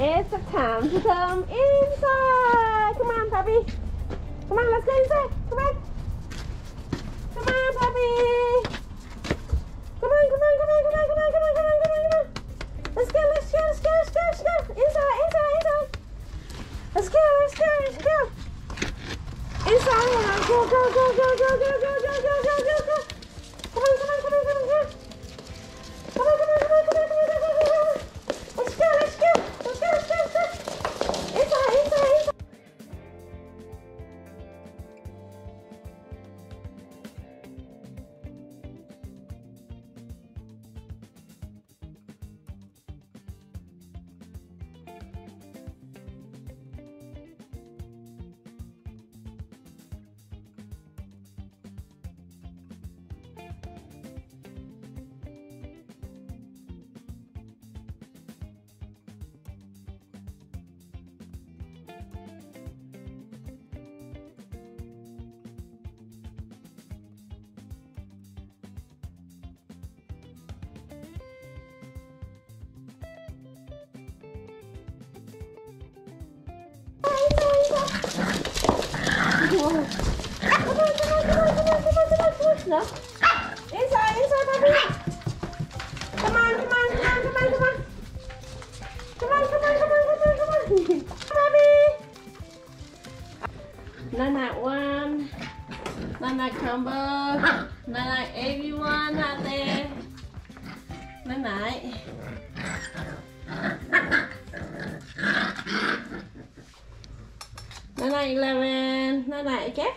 It's time to come inside. Come on, puppy. Come on, let's go inside. Come on. Come on, puppy. Come on, come on, come on, come on, come on, come on, come on, come on, come on. Let's go, let's go, let's go, let's go, let's go. Inside, inside, inside. Let's go, let's go, let's go. Inside. Go, go, go, go, go, go, go, go, go, go, go, No. Inside, inside, puppy. Come on, come on, come on, come on, come on. Come on, come on, come on, come on, come on. Puppy. Nana one. Nana crumble. Nana everyone out there. Nana. Nana eleven. Nana, okay?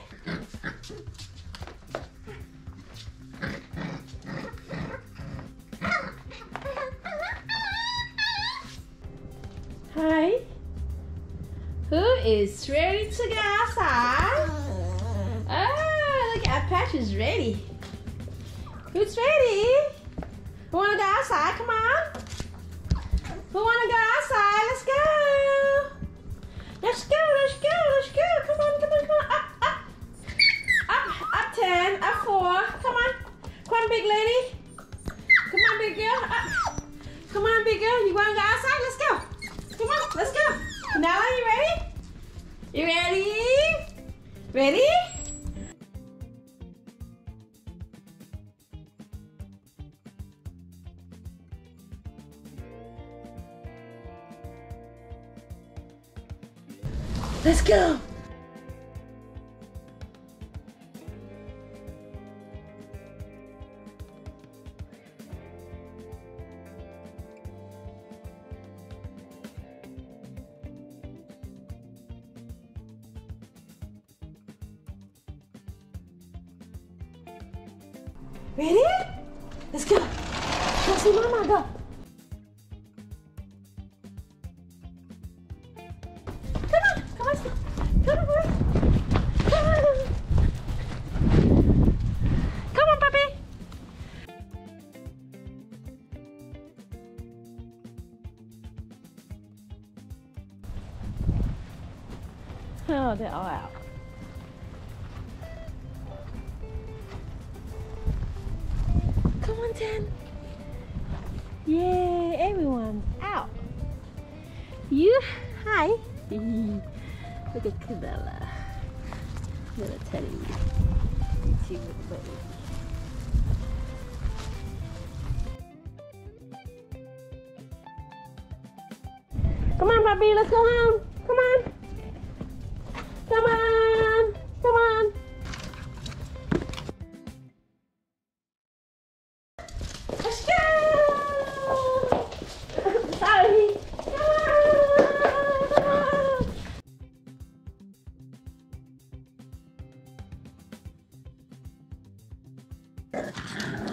Hi. Who is ready to go outside? Oh, look is ready. Who's ready? Who wanna go outside? Come on. Who wanna go outside? Let's go. Let's go, let's go, let's go. Come on, come on, come on. Up, up. Up, up 10, up 4. Come on. Come on, big lady. Come on, big girl. Up. Come on, big girl. You wanna go outside? Let's go. Come on, let's go. Now, are you ready? You ready? Ready? Let's go. Ready? Let's go. Go see Mama. Go. Oh, they're all out. Come on, Ten. Yay, everyone's out. You, hi. Look at Cabela. Little Teddy. Buddy. Come on, puppy, let's go home. Yeah.